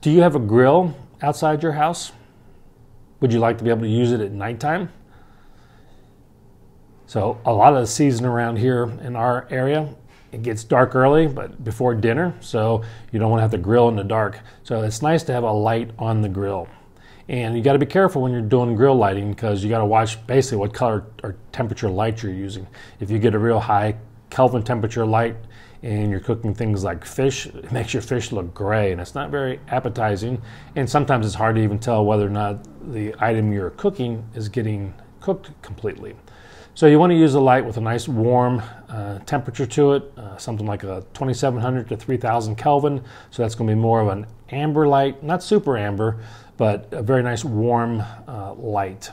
Do you have a grill outside your house? Would you like to be able to use it at nighttime? So a lot of the season around here in our area, it gets dark early, but before dinner, so you don't want to have to grill in the dark. So it's nice to have a light on the grill. And you got to be careful when you're doing grill lighting because you got to watch basically what color or temperature light you're using. If you get a real high Kelvin temperature light, and you're cooking things like fish, it makes your fish look gray and it's not very appetizing. And sometimes it's hard to even tell whether or not the item you're cooking is getting cooked completely. So you want to use a light with a nice warm uh, temperature to it, uh, something like a 2700 to 3000 Kelvin. So that's going to be more of an amber light, not super amber, but a very nice warm uh, light.